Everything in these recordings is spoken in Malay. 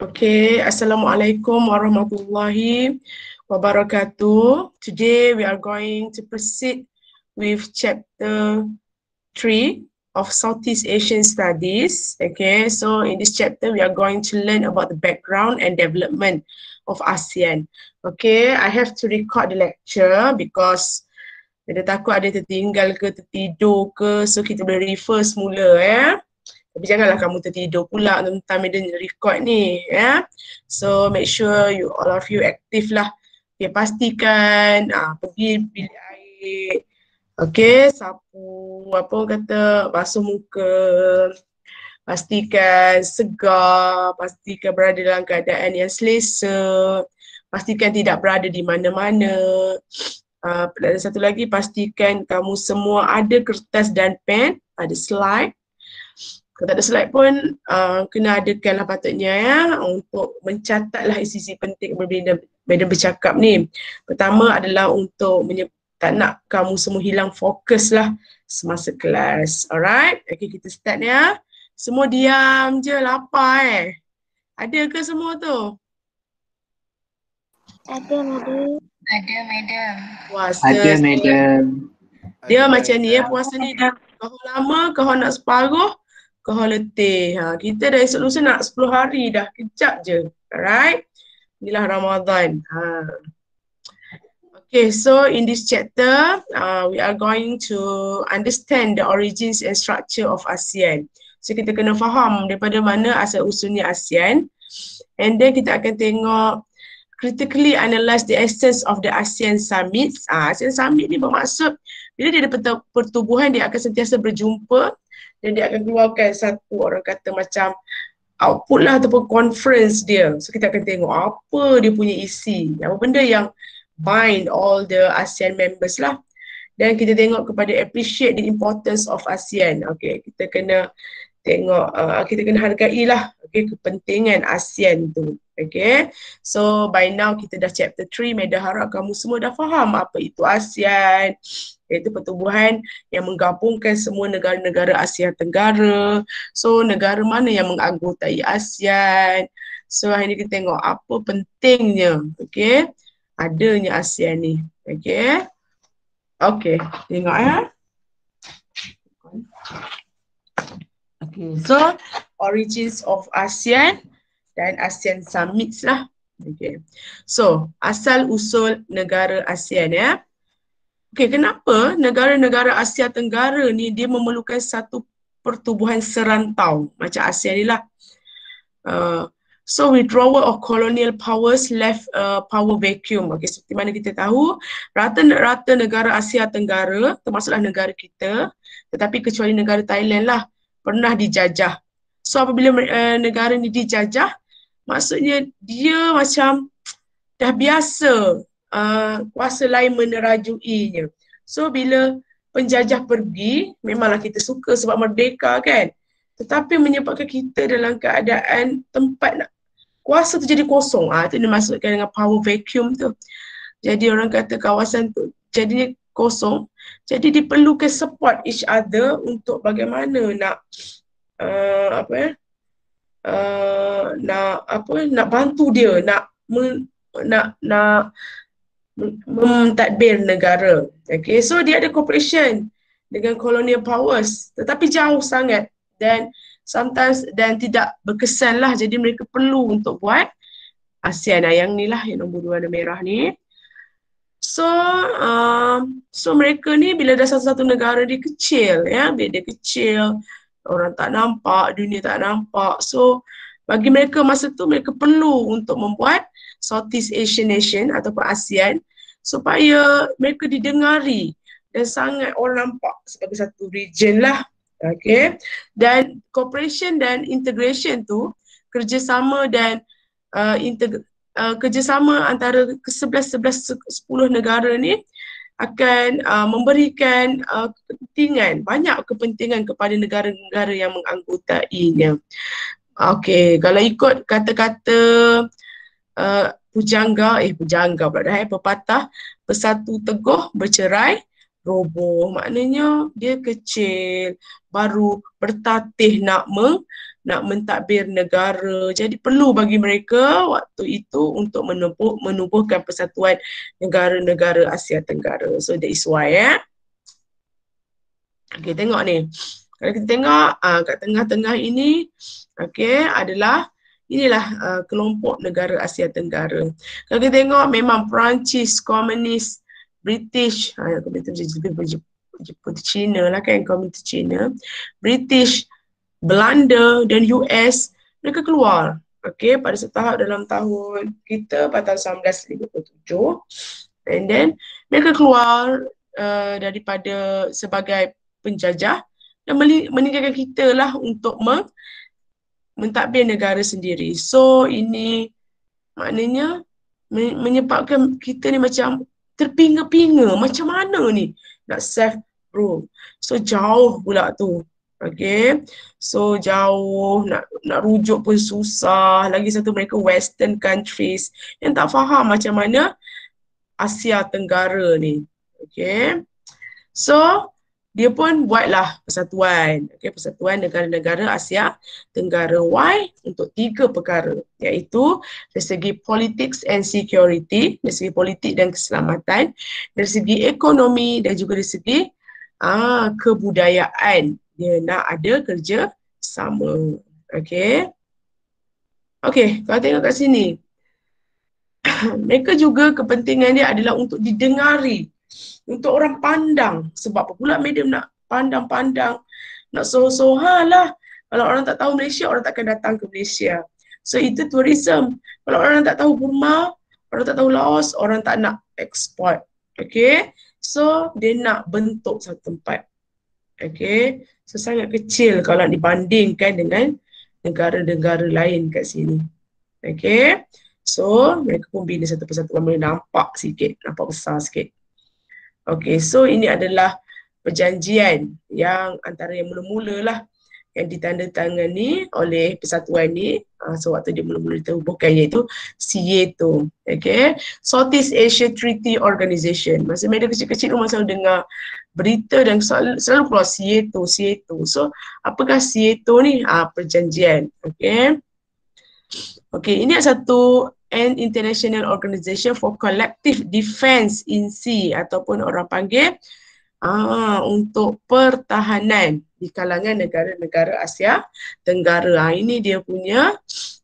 Okay, Assalamualaikum warahmatullahi wabarakatuh. Today we are going to proceed with chapter 3 of Southeast Asian Studies. Okay, so in this chapter we are going to learn about the background and development of ASEAN. Okay, I have to record the lecture because kita takut ada tertinggal ke tertidur ke so kita boleh refer semula ya. Tapi janganlah kamu tertidur pula tentang medan record ni ya. So make sure you all of you aktif lah. Okay, pastikan ah, pergi bilik air. Okay, sapu apa kata basuh muka. Pastikan segar, pastikan berada dalam keadaan yang selesa. Pastikan tidak berada di mana-mana. Uh, dan satu lagi pastikan kamu semua ada kertas dan pen, ada slide kalau tak ada slide pun uh, kena adakan lah patutnya ya untuk mencatatlah isi-isi penting berbeda beda bercakap ni. Pertama adalah untuk menye- tak nak kamu semua hilang fokus lah semasa kelas. Alright, okay kita start ya. Semua diam je, lapar eh. Ada ke semua tu? Ada, madam. Ada, madam. Puasa. Ada madam. Dia macam ni ya puasa ni dah kau lama, kau nak separuh, kau letih. Ha, kita dah esok lusa nak 10 hari dah. Kejap je. Alright. Inilah Ramadan. Ha. Okay, so in this chapter, uh, we are going to understand the origins and structure of ASEAN. So kita kena faham daripada mana asal usulnya ASEAN. And then kita akan tengok critically analyze the essence of the ASEAN Summits. Ah, ASEAN Summit ni bermaksud bila dia ada pertubuhan dia akan sentiasa berjumpa dan dia akan keluarkan satu orang kata macam output lah ataupun conference dia. So kita akan tengok apa dia punya isi. Apa benda yang bind all the ASEAN members lah. Dan kita tengok kepada appreciate the importance of ASEAN. Okay, kita kena tengok, uh, kita kena hargai lah okay, kepentingan ASEAN tu. Okay, so by now kita dah chapter 3, Meda harap kamu semua dah faham apa itu ASEAN, iaitu pertubuhan yang menggabungkan semua negara-negara Asia Tenggara. So negara mana yang menganggotai ASEAN. So hari ni kita tengok apa pentingnya okay, adanya ASEAN ni. Okay. Okay, tengok ya. Okay, so origins of ASEAN dan ASEAN Summits lah. Okay. So, asal usul negara ASEAN ya. Okay, kenapa negara-negara Asia Tenggara ni dia memerlukan satu pertubuhan serantau macam ASEAN ni lah. Uh, so withdrawal of colonial powers left a power vacuum. Okay, seperti mana kita tahu, rata-rata negara Asia Tenggara, termasuklah negara kita, tetapi kecuali negara Thailand lah, pernah dijajah. So apabila uh, negara ni dijajah, maksudnya dia macam dah biasa uh, kuasa lain menerajuinya. So bila penjajah pergi, memanglah kita suka sebab merdeka kan. Tetapi menyebabkan kita dalam keadaan tempat nak kuasa tu jadi kosong. Ah ha, itu dimaksudkan dengan power vacuum tu. Jadi orang kata kawasan tu jadi kosong. Jadi diperlukan support each other untuk bagaimana nak uh, apa ya? Uh, nak apa nak bantu dia nak men, nak nak mentadbir negara. Okay, so dia ada cooperation dengan colonial powers tetapi jauh sangat dan sometimes dan tidak berkesan lah jadi mereka perlu untuk buat ASEAN lah yang ni lah yang nombor dua ada merah ni. So, um, so mereka ni bila dah satu-satu negara dia kecil ya, bila dia kecil, orang tak nampak, dunia tak nampak. So, bagi mereka masa tu mereka perlu untuk membuat Southeast Asian Nation ataupun ASEAN supaya mereka didengari dan sangat orang nampak sebagai satu region lah. Okay. Dan cooperation dan integration tu kerjasama dan uh, integ- uh, kerjasama antara ke-11-11 10 negara ni akan uh, memberikan uh, kepentingan, banyak kepentingan kepada negara-negara yang menganggotainya. Okay, kalau ikut kata-kata uh, pujangga, eh pujangga pula dah eh, pepatah, bersatu teguh, bercerai, roboh. Maknanya dia kecil, baru bertatih nak meng, nak mentadbir negara. Jadi perlu bagi mereka waktu itu untuk menubuh, menubuhkan persatuan negara-negara Asia Tenggara. So that is why ya. Okay, tengok ni. Kalau kita tengok uh, kat tengah-tengah ini, okay, adalah inilah uh, kelompok negara Asia Tenggara. Kalau kita tengok memang Perancis, Komunis, British, Komunis Jepun, China lah kan, Komunis China, British, Belanda dan US mereka keluar okay, pada setahap dalam tahun kita pada tahun 1957 and then mereka keluar uh, daripada sebagai penjajah dan meninggalkan kita lah untuk men- mentadbir negara sendiri. So ini maknanya menyebabkan kita ni macam terpinga-pinga macam mana ni nak self rule. So jauh pula tu Okay, so jauh nak nak rujuk pun susah. Lagi satu mereka western countries yang tak faham macam mana Asia Tenggara ni. Okay, so dia pun buatlah persatuan. Okay, persatuan negara-negara Asia Tenggara. Why? Untuk tiga perkara iaitu dari segi politics and security, dari segi politik dan keselamatan, dari segi ekonomi dan juga dari segi ah, kebudayaan dia nak ada kerja sama. Okay. Okay, kalau tengok kat sini. Mereka juga kepentingan dia adalah untuk didengari. Untuk orang pandang. Sebab apa pula medium nak pandang-pandang. Nak soho-soha lah. Kalau orang tak tahu Malaysia, orang takkan datang ke Malaysia. So itu tourism. Kalau orang tak tahu Burma, orang tak tahu Laos, orang tak nak export. Okay. So dia nak bentuk satu tempat. Okay. So sangat kecil kalau dibandingkan dengan negara-negara lain kat sini. Okay. So mereka pun bina satu persatu boleh nampak sikit, nampak besar sikit. Okay, so ini adalah perjanjian yang antara yang mula-mula lah yang ditandatangani oleh persatuan ni uh, so waktu dia mula-mula ditemukan iaitu SIETO okay Southeast Asia Treaty Organization masa mereka kecil-kecil rumah selalu dengar berita dan selalu, selalu keluar SIETO SIETO so apakah SIETO ni? Uh, perjanjian. Okay. Okay ini satu an international organization for collective defense in sea ataupun orang panggil Ah, untuk pertahanan di kalangan negara-negara Asia Tenggara. Ah, ini dia punya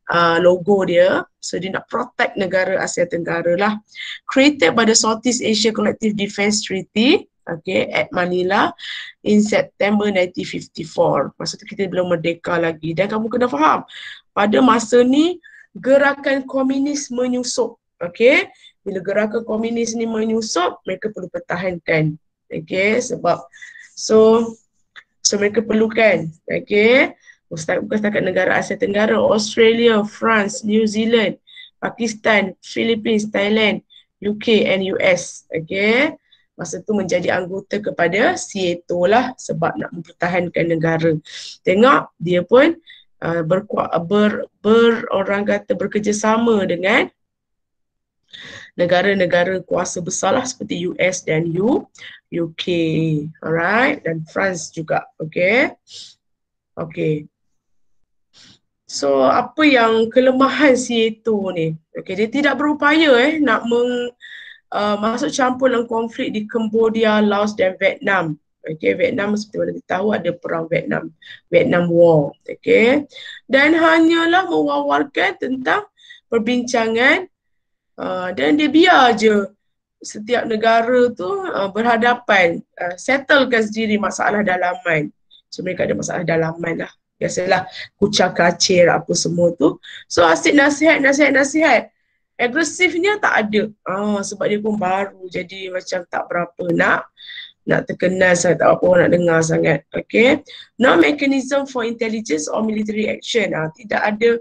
uh, logo dia. So dia nak protect negara Asia Tenggara lah. Created by the Southeast Asia Collective Defense Treaty okay, at Manila in September 1954. Masa tu kita belum merdeka lagi. Dan kamu kena faham, pada masa ni gerakan komunis menyusup. Okay? Bila gerakan komunis ni menyusup, mereka perlu pertahankan Okay, sebab so so mereka perlukan okay bukan setakat negara Asia Tenggara, Australia, France, New Zealand, Pakistan, Philippines, Thailand, UK and US. Okay. Masa tu menjadi anggota kepada SIETO lah sebab nak mempertahankan negara. Tengok dia pun uh, berkuat, ber, ber, orang kata bekerjasama dengan negara-negara kuasa besar lah seperti US dan U, UK, alright, dan France juga, okay. Okay. So, apa yang kelemahan itu ni? Okay, dia tidak berupaya eh nak meng, uh, masuk campur dalam konflik di Cambodia, Laos dan Vietnam. Okay, Vietnam seperti mana kita tahu ada perang Vietnam, Vietnam War. Okay, dan hanyalah mewawarkan tentang perbincangan Uh, dan dia biar je setiap negara tu uh, berhadapan uh, settlekan sendiri masalah dalaman. So mereka ada masalah dalaman lah. Biasalah kucak kacir apa semua tu. So asyik nasihat, nasihat, nasihat. Agresifnya tak ada. Uh, sebab dia pun baru jadi macam tak berapa nak nak terkenal sangat, tak apa nak dengar sangat. Okay. No mechanism for intelligence or military action. Uh, tidak ada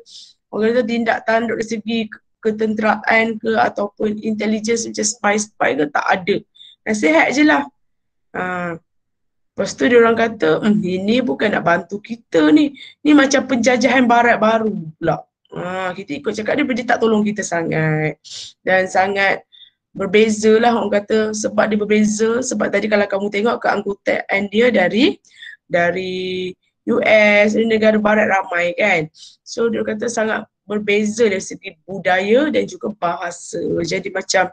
orang kata tindak tanduk dari segi ketenteraan ke ataupun intelligence macam spy-spy ke tak ada. Nasihat je lah. Ha. Lepas tu dia orang kata, hm, ini bukan nak bantu kita ni. Ni macam penjajahan barat baru pula. Ha, kita ikut cakap dia, dia tak tolong kita sangat. Dan sangat berbeza lah orang kata sebab dia berbeza. Sebab tadi kalau kamu tengok keanggotaan dia dari dari US, ini negara barat ramai kan. So dia kata sangat berbeza dari segi budaya dan juga bahasa. Jadi macam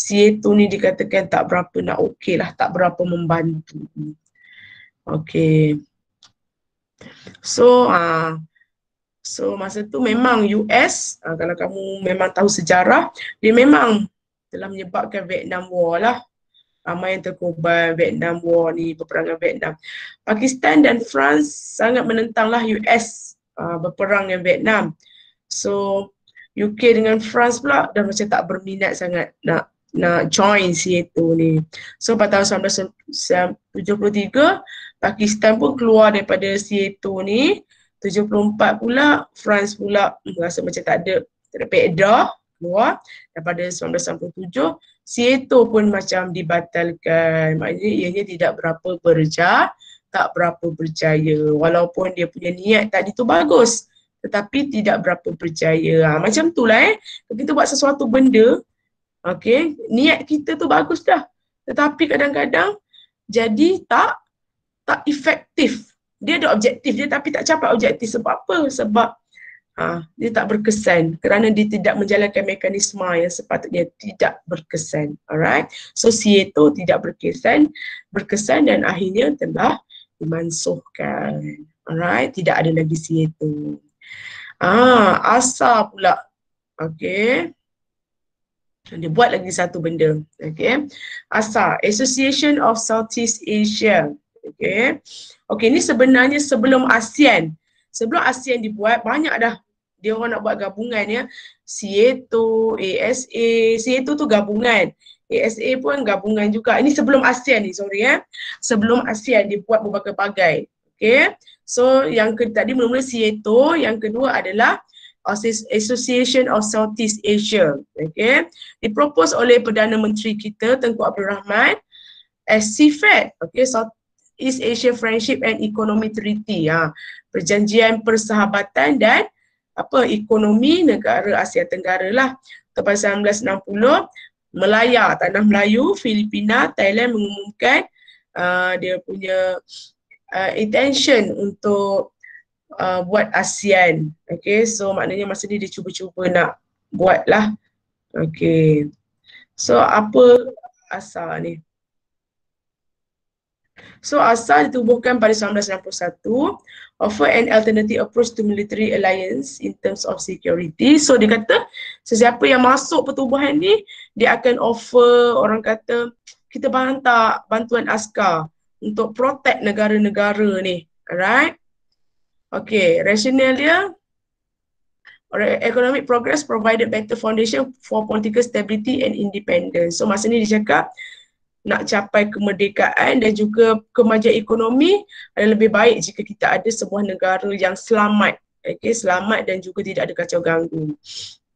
Sieto ni dikatakan tak berapa nak okey lah, tak berapa membantu. Okay. So, uh, so masa tu memang US, uh, kalau kamu memang tahu sejarah, dia memang telah menyebabkan Vietnam War lah ramai yang terkorban Vietnam War ni, peperangan Vietnam. Pakistan dan France sangat menentanglah US uh, berperang dengan Vietnam. So UK dengan France pula dah macam tak berminat sangat nak nak join si itu ni. So pada tahun 1973 Pakistan pun keluar daripada si itu ni. 74 pula France pula rasa macam tak ada tak ada pedah keluar daripada 1997 Sieto pun macam dibatalkan. Maknanya ianya tidak berapa berjaya, tak berapa berjaya. Walaupun dia punya niat tadi tu bagus. Tetapi tidak berapa berjaya. Ha, macam tu lah eh. Kalau kita buat sesuatu benda, okay, niat kita tu bagus dah. Tetapi kadang-kadang jadi tak tak efektif. Dia ada objektif dia tapi tak capai objektif. Sebab apa? Sebab ha, dia tak berkesan kerana dia tidak menjalankan mekanisme yang sepatutnya tidak berkesan. Alright. So Sieto tidak berkesan, berkesan dan akhirnya telah dimansuhkan. Alright. Tidak ada lagi Sieto. Ah, asa pula. Okay. Dia buat lagi satu benda. Okay. ASA, Association of Southeast Asia. Okay. Okay, ini sebenarnya sebelum ASEAN. Sebelum ASEAN dibuat, banyak dah dia orang nak buat gabungan ya. Sieto, ASA, Sieto tu gabungan. ASA pun gabungan juga. Ini sebelum ASEAN ni, sorry ya. Sebelum ASEAN dia buat berbagai bagai. Okay. So yang ke, tadi mula-mula Sieto, yang kedua adalah Association of Southeast Asia. Okay. Dipropos oleh Perdana Menteri kita, Tengku Abdul Rahman, as CFED. Okay. Southeast Asia Friendship and Economy Treaty. Ha. Perjanjian persahabatan dan apa ekonomi negara Asia Tenggara lah. Pada 1960 Melaya, Tanah Melayu, Filipina, Thailand mengumumkan uh, dia punya uh, intention untuk uh, buat ASEAN. Okay, so maknanya masa ni dia cuba-cuba nak buat lah. Okay. So apa asal ni? So asal ditubuhkan pada 1961 offer an alternative approach to military alliance in terms of security. So dia kata sesiapa yang masuk pertubuhan ni dia akan offer orang kata kita hantar bantuan askar untuk protect negara-negara ni. Alright. Okay, rationale dia economic progress provided better foundation for political stability and independence. So masa ni dia cakap nak capai kemerdekaan dan juga kemajuan ekonomi adalah lebih baik jika kita ada sebuah negara yang selamat. Okay, selamat dan juga tidak ada kacau ganggu.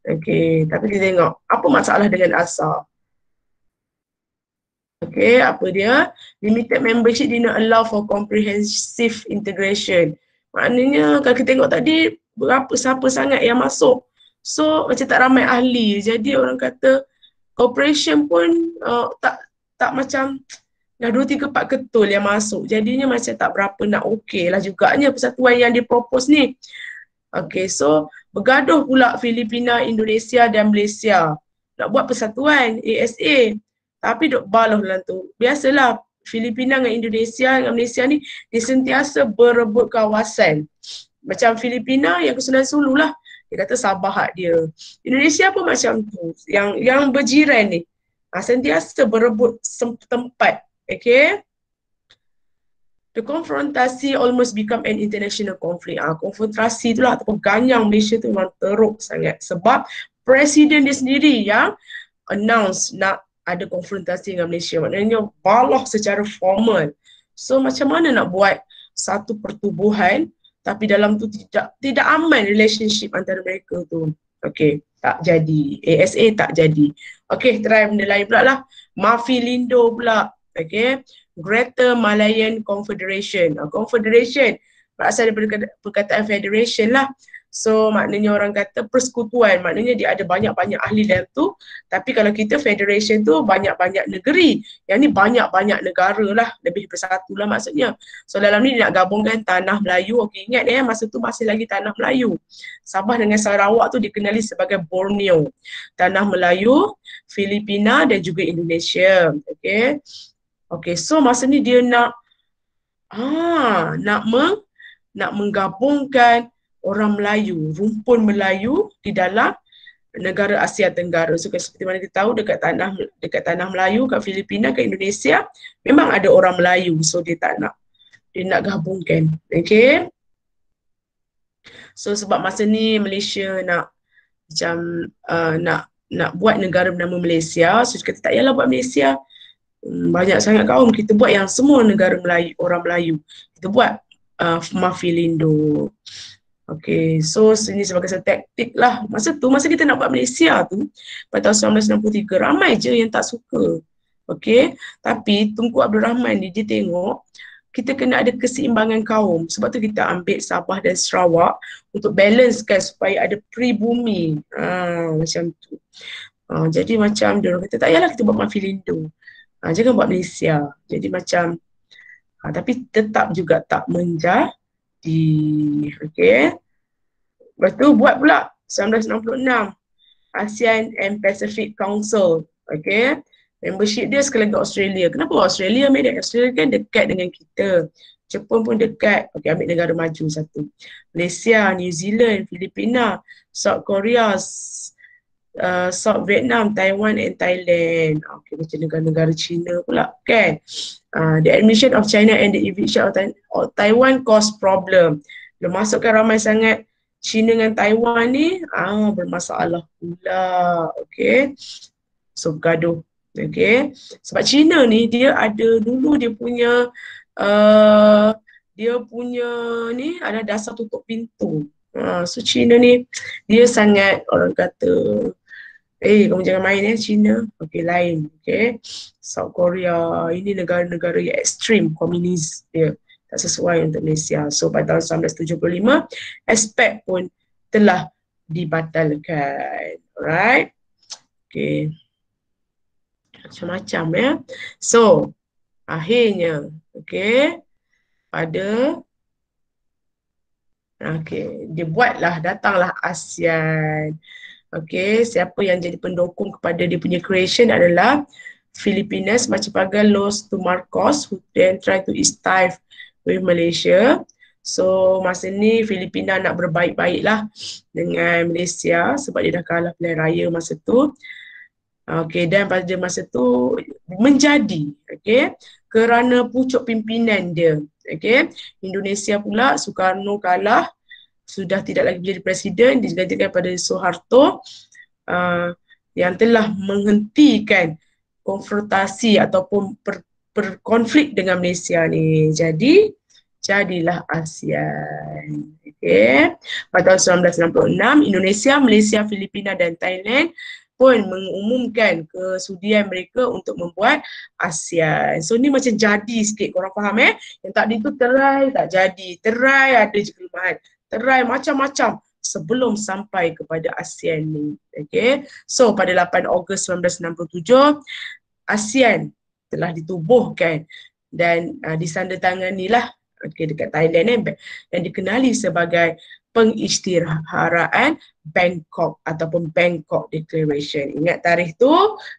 Okay, tapi kita tengok apa masalah dengan asal. Okay, apa dia? Limited membership did not allow for comprehensive integration. Maknanya kalau kita tengok tadi berapa siapa sangat yang masuk. So macam tak ramai ahli. Jadi orang kata cooperation pun uh, tak tak macam dah dua tiga empat ketul yang masuk. Jadinya macam tak berapa nak okey lah juganya persatuan yang dipropos ni. Okay so bergaduh pula Filipina, Indonesia dan Malaysia nak buat persatuan ASA. Tapi duk baloh dalam tu. Biasalah Filipina dengan Indonesia dengan Malaysia ni dia sentiasa berebut kawasan. Macam Filipina yang kesunan Sulu lah. Dia kata Sabah hak dia. Indonesia pun macam tu. Yang yang berjiran ni uh, sentiasa berebut tempat. Okay. The konfrontasi almost become an international conflict. Ah, konfrontasi tu lah ataupun ganyang Malaysia tu memang teruk sangat sebab presiden dia sendiri yang announce nak ada konfrontasi dengan Malaysia. Maknanya balah secara formal. So macam mana nak buat satu pertubuhan tapi dalam tu tidak tidak aman relationship antara mereka tu. Okay tak jadi. ASA tak jadi. Okay, try benda lain pula lah. Lindo pula. Okay. Greater Malayan Confederation. Uh, Confederation. berasal daripada perkataan federation lah. So maknanya orang kata persekutuan, maknanya dia ada banyak-banyak ahli dalam tu. Tapi kalau kita federation tu banyak-banyak negeri. Yang ni banyak-banyak negara lah, lebih bersatu lah maksudnya. So dalam ni dia nak gabungkan tanah Melayu. Okey ingat ya masa tu masih lagi tanah Melayu. Sabah dengan Sarawak tu dikenali sebagai Borneo. Tanah Melayu, Filipina dan juga Indonesia. Okey. Okey, so masa ni dia nak ah nak meng, nak menggabungkan orang Melayu, rumpun Melayu di dalam negara Asia Tenggara. So seperti mana kita tahu dekat tanah dekat tanah Melayu kat Filipina kat Indonesia memang ada orang Melayu. So dia tak nak dia nak gabungkan. Okay. So sebab masa ni Malaysia nak macam uh, nak nak buat negara bernama Malaysia. So kita tak payahlah buat Malaysia. Hmm, banyak sangat kaum kita buat yang semua negara Melayu, orang Melayu. Kita buat uh, Mafilindo. Okay, so ini sebagai satu taktik lah. Masa tu, masa kita nak buat Malaysia tu, pada tahun 1963, ramai je yang tak suka. Okay, tapi Tunku Abdul Rahman ni, dia tengok kita kena ada keseimbangan kaum. Sebab tu kita ambil Sabah dan Sarawak untuk balancekan supaya ada pribumi. Ha, macam tu. Ha, jadi macam dia orang kata, tak payahlah kita buat Mafilindo. Ha, jangan buat Malaysia. Jadi macam, ha, tapi tetap juga tak menjadi di okay. Lepas tu buat pula 1966 ASEAN and Pacific Council okay. Membership dia sekali lagi Australia. Kenapa Australia ambil Australia kan dekat dengan kita. Jepun pun dekat. Okay, ambil negara maju satu. Malaysia, New Zealand, Filipina, South Korea, uh, South Vietnam, Taiwan and Thailand. Okay, macam negara-negara China pula kan. Uh, the admission of China and the eviction of, of Taiwan cause problem. Dia masukkan ramai sangat China dengan Taiwan ni ah bermasalah pula. Okay. So gaduh. Okay. Sebab China ni dia ada dulu dia punya uh, dia punya ni ada dasar tutup pintu. Uh, so China ni dia sangat orang kata Eh, kamu jangan main ya, China. Okey, lain. Okey. South Korea, ini negara-negara yang ekstrim komunis dia. Tak sesuai untuk Malaysia. So, pada tahun 1975, aspek pun telah dibatalkan. Alright. Okey. Macam-macam ya. So, akhirnya, okey, pada Okey, dia buatlah, datanglah ASEAN. Okay, siapa yang jadi pendukung kepada dia punya creation adalah Filipinas macam pagar Los to Marcos who then try to strive with Malaysia. So masa ni Filipina nak berbaik-baik lah dengan Malaysia sebab dia dah kalah pilihan raya masa tu. Okay, dan pada masa tu menjadi okay, kerana pucuk pimpinan dia. Okay, Indonesia pula Soekarno kalah sudah tidak lagi menjadi presiden digantikan pada Soeharto uh, yang telah menghentikan konfrontasi ataupun per, berkonflik dengan Malaysia ni. Jadi jadilah ASEAN. Okay. Pada tahun 1966 Indonesia, Malaysia, Filipina dan Thailand pun mengumumkan kesudian mereka untuk membuat ASEAN. So ni macam jadi sikit korang faham eh. Yang tadi tu terai tak jadi. Terai ada je kelemahan terai macam-macam sebelum sampai kepada ASEAN ni. Okay. So pada 8 Ogos 1967, ASEAN telah ditubuhkan dan uh, disandatangani lah okay, dekat Thailand eh, dan dikenali sebagai pengisytiharaan Bangkok ataupun Bangkok Declaration. Ingat tarikh tu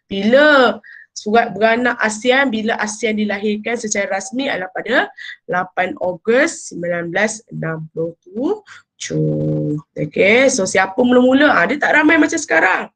bila surat beranak ASEAN bila ASEAN dilahirkan secara rasmi adalah pada 8 Ogos 1967. Okay, so siapa mula-mula? Ha, dia tak ramai macam sekarang.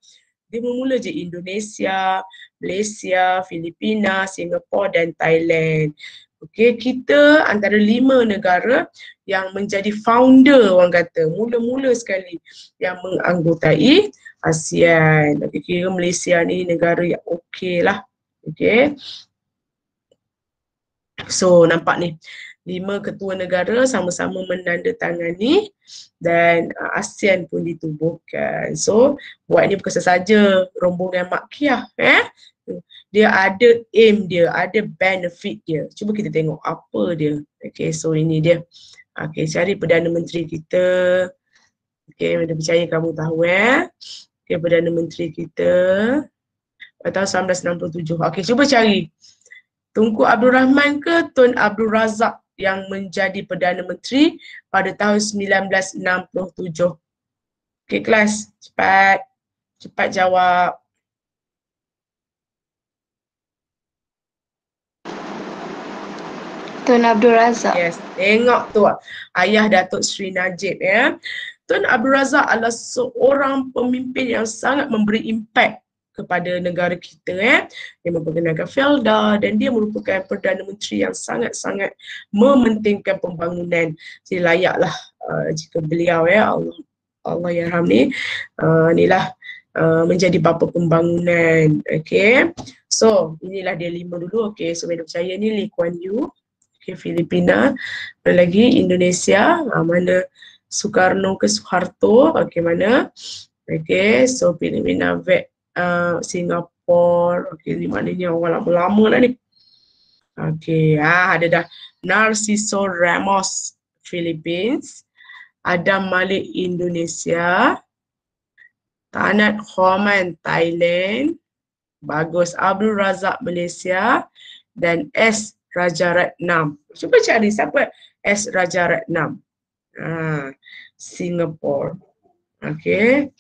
Dia mula-mula je Indonesia, Malaysia, Filipina, Singapura dan Thailand. Okay, kita antara lima negara yang menjadi founder orang kata, mula-mula sekali yang menganggotai ASEAN. Okay, kira Malaysia ni negara yang okey lah Okay. So nampak ni lima ketua negara sama-sama menandatangani dan uh, ASEAN pun ditubuhkan. So buat ni bukan saja rombongan makiah eh. Dia ada aim dia, ada benefit dia. Cuba kita tengok apa dia. Okay so ini dia. Okey, cari Perdana Menteri kita. Okey, mana percaya kamu tahu eh. Okey, Perdana Menteri kita tahun 1967. Okey, cuba cari. Tunku Abdul Rahman ke Tun Abdul Razak yang menjadi Perdana Menteri pada tahun 1967. Okey, kelas. Cepat. Cepat jawab. Tun Abdul Razak. Yes, tengok tu ayah Datuk Sri Najib ya. Tun Abdul Razak adalah seorang pemimpin yang sangat memberi impak kepada negara kita ya. Dia memperkenalkan Felda dan dia merupakan Perdana Menteri yang sangat-sangat mementingkan pembangunan. Jadi layaklah uh, jika beliau ya Allah Allah yang Rahman ni uh, inilah uh, menjadi bapa pembangunan. Okay. So inilah dia lima dulu. Okay. So mana percaya ni Lee Kuan Yew okay, Filipina, ada lagi Indonesia, uh, mana Soekarno ke Soeharto, okay, mana, okay, so Filipina, Vet, uh, Singapore, okay, ni maknanya orang lama-lama lah ni. Okay, ah, ada dah Narciso Ramos, Philippines, Adam Malik, Indonesia, Tanat Khoman, Thailand, Bagus Abdul Razak, Malaysia, dan S. Raja Ratnam. Cuba cari siapa S Raja Ratnam. Ha, Singapore. Okay.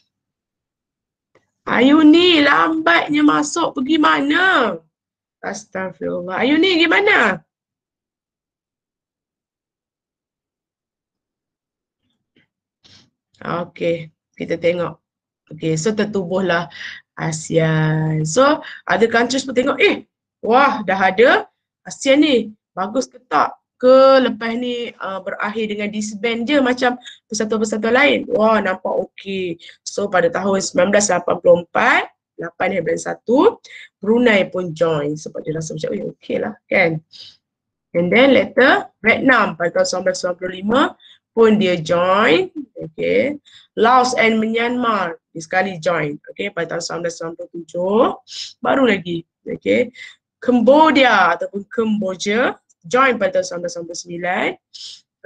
Ayu ni lambatnya masuk pergi mana? Astagfirullah. Ayu ni gimana? Okay, kita tengok. Okay, so tertubuhlah ASEAN. So, ada countries pun tengok, eh, wah dah ada ASEAN ni bagus ke tak ke lepas ni uh, berakhir dengan disband je macam persatuan-persatuan lain. Wah nampak okey. So pada tahun 1984, 8 bulan 1, Brunei pun join sebab dia rasa macam okey lah kan. And then later Vietnam pada tahun 1995 pun dia join. Okay. Laos and Myanmar dia sekali join. Okay pada tahun 1997 baru lagi. Okay. Cambodia ataupun Cambodia join pada tahun 1999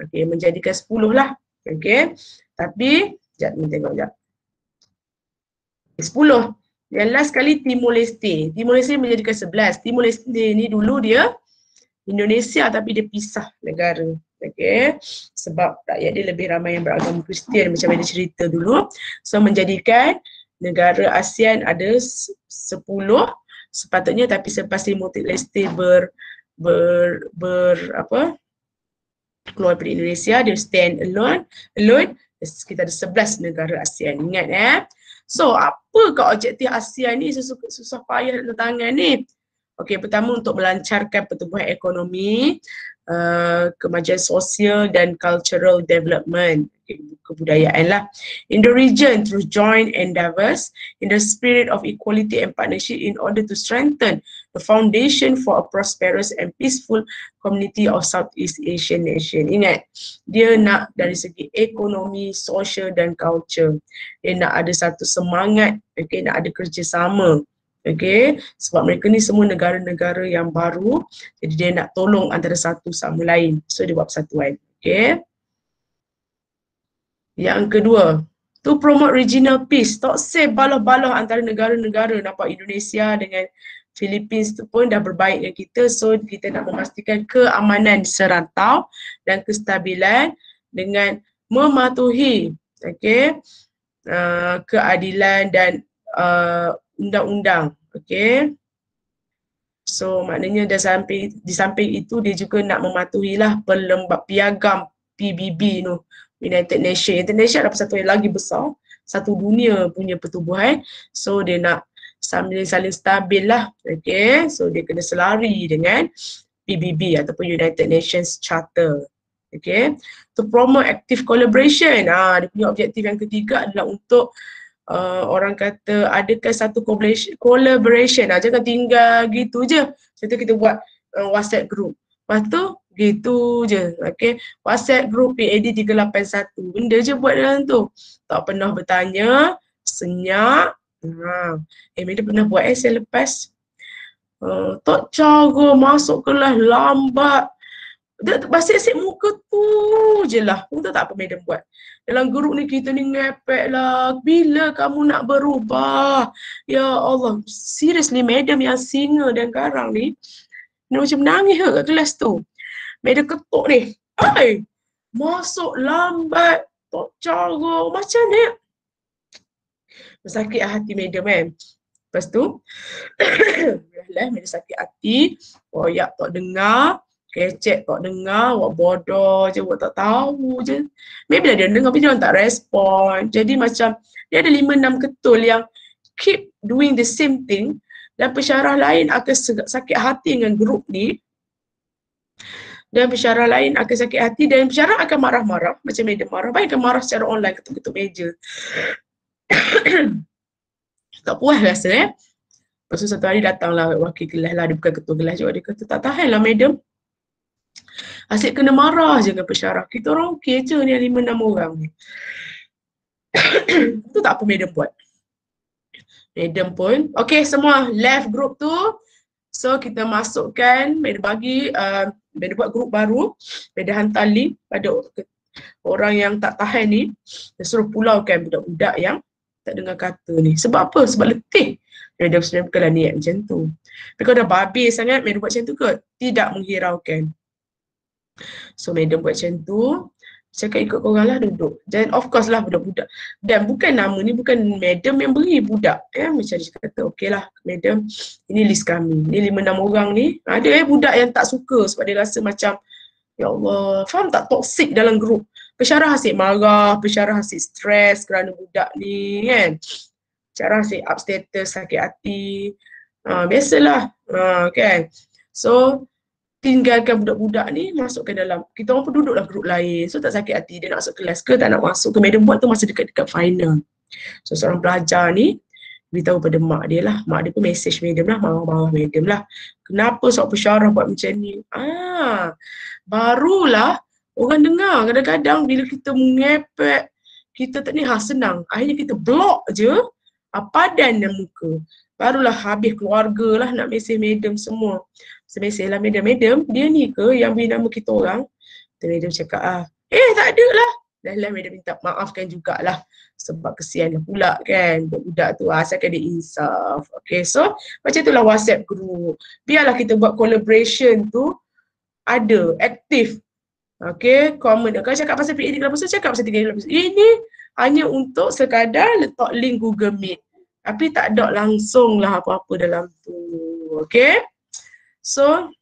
okay, menjadikan 10 lah. Okay. tapi sekejap ni tengok sekejap 10 yang last kali Timor Leste. Timor Leste menjadikan 11 Timor Leste ni dulu dia Indonesia tapi dia pisah negara. Okay. sebab rakyat dia lebih ramai yang beragama Kristian macam yang dia cerita dulu. So menjadikan negara ASEAN ada 10 sepatutnya tapi selepas Timur Leste ber, ber, ber apa? Keluar dari Indonesia dia stand alone alone kita ada 11 negara ASEAN. Ingat eh? So apa ke objektif ASEAN ni? Susah, susah payah nak tangan ni. Okey, pertama untuk melancarkan pertumbuhan ekonomi, uh, kemajuan sosial dan cultural development. Kebudayaan lah. In the region through joint endeavours in the spirit of equality and partnership in order to strengthen the foundation for a prosperous and peaceful community of Southeast Asian nation. Ingat, dia nak dari segi ekonomi, sosial dan culture. Dia nak ada satu semangat, okay, nak ada kerjasama. Okay, sebab mereka ni semua negara-negara yang baru jadi dia nak tolong antara satu sama lain. So dia buat persatuan. Okay. Yang kedua, to promote regional peace. Tak say balah-balah antara negara-negara. Nampak Indonesia dengan Philippines tu pun dah berbaik dengan kita. So kita nak memastikan keamanan serantau dan kestabilan dengan mematuhi okay, uh, keadilan dan uh, undang-undang. Okay. So maknanya dah sampai di samping itu dia juga nak mematuhilah pelembab piagam PBB tu United Nations. United Nations adalah satu yang lagi besar, satu dunia punya pertubuhan. So dia nak sambil saling stabil lah. Okay. So dia kena selari dengan PBB ataupun United Nations Charter. Okay. To promote active collaboration. Ah, dia punya objektif yang ketiga adalah untuk uh, orang kata adakan satu collaboration, collaboration lah. Jangan tinggal gitu je. Contoh kita buat uh, WhatsApp group. Lepas tu gitu je. Okay. WhatsApp group PAD 381. Benda je buat dalam tu. Tak pernah bertanya. Senyap. Ha. Eh, Meda pernah buat eh saya lepas. Uh, tak cara masuk kelas lambat. Basi asyik muka tu je lah. Pun tak apa madam buat. Dalam grup ni kita ni ngepek lah. Bila kamu nak berubah? Ya Allah. Seriously madam yang singa dan garang ni. Dia macam menangis ke kat kelas tu. Madam ketuk ni. Hai! Masuk lambat. Tak cara. Macam ni. Sakit hati madam kan. Lepas tu. lah, madam sakit hati. Royak tak dengar kecek tak dengar, buat bodoh je, buat tak tahu je. Maybe lah dia dengar tapi dia tak respon. Jadi macam dia ada lima enam ketul yang keep doing the same thing dan pesyarah lain akan sakit hati dengan grup ni dan pesyarah lain akan sakit hati dan pesyarah akan marah-marah macam media marah baik akan marah secara online ketuk-ketuk meja tak puas rasa eh lepas tu satu hari datanglah wakil kelas lah dia bukan ketua kelas juga dia kata tak tahan lah madam Asyik kena marah je dengan pesyarah. Kita orang okey je ni lima enam orang ni. tu tak apa madam buat. Madam pun. Okay semua left group tu. So kita masukkan, madam bagi, uh, madam buat group baru. Madam hantar link pada orang yang tak tahan ni. Dia suruh pulaukan budak-budak yang tak dengar kata ni. Sebab apa? Sebab letih. Madam sebenarnya bukanlah niat macam tu. Tapi kalau dah babi sangat, madam buat macam tu ke? Tidak menghiraukan. So madam buat macam tu, cakap ikut korang lah duduk. Dan of course lah budak-budak. Dan bukan nama ni, bukan madam yang beri budak. Ya, macam dia kata, okey lah madam, ini list kami. Ni lima enam orang ni. Ada eh budak yang tak suka sebab dia rasa macam, ya Allah, faham tak toxic dalam grup. Pesyarah asyik marah, pesyarah asyik stres kerana budak ni kan. Pesyarah asyik up status, sakit hati. Ha, biasalah. Ha, kan. So, tinggalkan budak-budak ni masuk ke dalam. Kita orang pun duduk dalam grup lain. So tak sakit hati. Dia nak masuk kelas ke tak nak masuk ke madam buat tu masa dekat-dekat final. So seorang pelajar ni beritahu pada mak dia lah. Mak dia pun message madam lah marah-marah madam lah. Kenapa sok pesyarah buat macam ni? Ah barulah orang dengar kadang-kadang bila kita mengepek kita tak ni ha senang akhirnya kita block je apa dan muka barulah habis keluarga lah nak mesej madam semua semesej lah madam, madam dia ni ke yang beri nama kita orang? Tu madam cakap ah, eh tak ada lah. Dah lah madam minta maafkan jugalah sebab kesian pula kan budak tu asalkan dia insaf. Okay so macam itulah WhatsApp group. Biarlah kita buat collaboration tu ada, aktif. Okay, common. Kalau cakap pasal PAD Kelapa Pusat, cakap pasal 3 Kelapa Ini hanya untuk sekadar letak link Google Meet. Tapi tak ada langsung lah apa-apa dalam tu. Okay. So,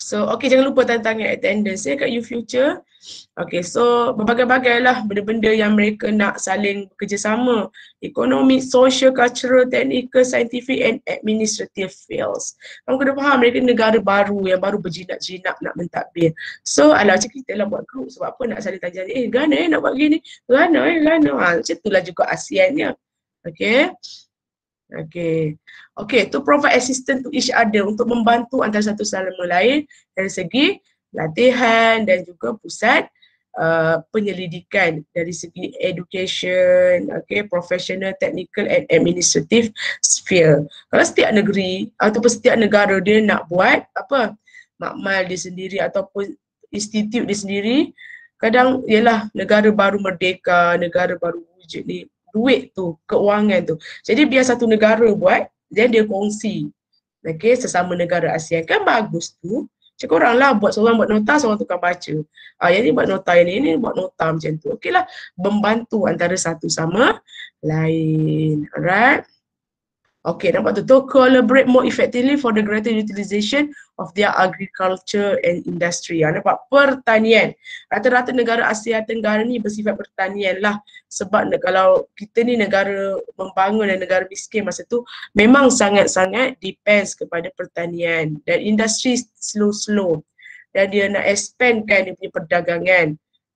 so okay jangan lupa tanya-tanya attendance ya kat U Future. Okay, so berbagai-bagai lah benda-benda yang mereka nak saling bekerjasama. Ekonomi, social, cultural, technical, scientific and administrative fields. Kamu kena faham mereka negara baru yang baru berjinak-jinak nak mentadbir. So, ala macam kita lah buat group sebab apa nak saling tanya, eh gana eh nak buat gini? Gana eh, gana. Ha, macam itulah juga ASEAN ya. Okay. Okay. Okay, to provide assistance to each other untuk membantu antara satu sama lain dari segi latihan dan juga pusat uh, penyelidikan dari segi education, okay, professional, technical and administrative sphere. Kalau setiap negeri ataupun setiap negara dia nak buat apa makmal dia sendiri ataupun institut dia sendiri, kadang ialah negara baru merdeka, negara baru wujud ni duit tu, keuangan tu. Jadi biar satu negara buat, then dia kongsi okay, sesama negara ASEAN kan bagus tu macam korang lah buat seorang buat nota seorang tukang baca. Ah, yang ni buat nota yang ni, ini buat nota macam tu. Okey lah membantu antara satu sama lain. Alright Okay, nampak tu to collaborate more effectively for the greater utilization of their agriculture and industry. Ha, nampak pertanian. Rata-rata negara Asia Tenggara ni bersifat pertanian lah. Sebab kalau kita ni negara membangun dan negara miskin masa tu memang sangat-sangat depends kepada pertanian dan industri slow-slow. Dan dia nak expandkan dia punya perdagangan.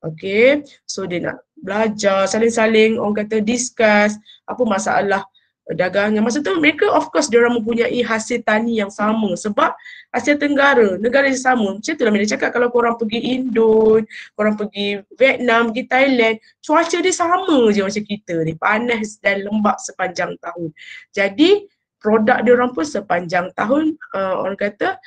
Okay, so dia nak belajar, saling-saling orang kata discuss apa masalah dagangan. Masa tu mereka of course dia orang mempunyai hasil tani yang sama sebab Asia Tenggara, negara yang sama. Macam tu lah mereka cakap kalau korang pergi Indon, korang pergi Vietnam, pergi Thailand, cuaca dia sama je macam kita ni. Panas dan lembap sepanjang tahun. Jadi produk dia orang pun sepanjang tahun uh, orang kata